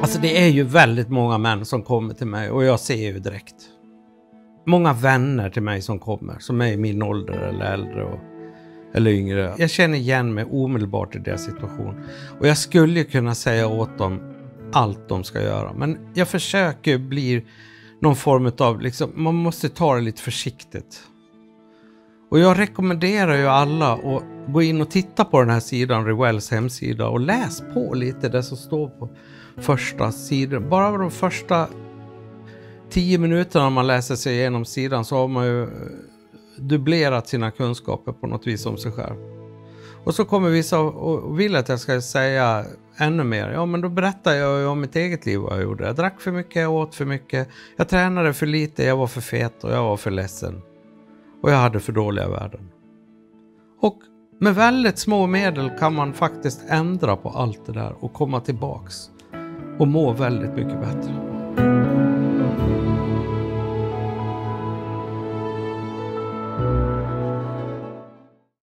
Alltså det är ju väldigt många män som kommer till mig och jag ser ju direkt. Många vänner till mig som kommer, som är i min ålder eller äldre. Och, eller yngre. Jag känner igen mig omedelbart i deras situation. Och jag skulle kunna säga åt dem allt de ska göra. Men jag försöker bli någon form av, liksom, man måste ta det lite försiktigt. Och jag rekommenderar ju alla att gå in och titta på den här sidan, Rewells hemsida och läs på lite det som står på första sidan. Bara de första tio minuterna man läser sig igenom sidan så har man ju eh, dubblerat sina kunskaper på något vis om sig själv. Och så kommer vissa och vill att jag ska säga ännu mer. Ja, men då berättar jag ju om mitt eget liv vad jag gjorde. Jag drack för mycket, jag åt för mycket, jag tränade för lite, jag var för fet och jag var för ledsen. Och jag hade för dåliga värden. Och med väldigt små medel kan man faktiskt ändra på allt det där och komma tillbaks och må väldigt mycket bättre.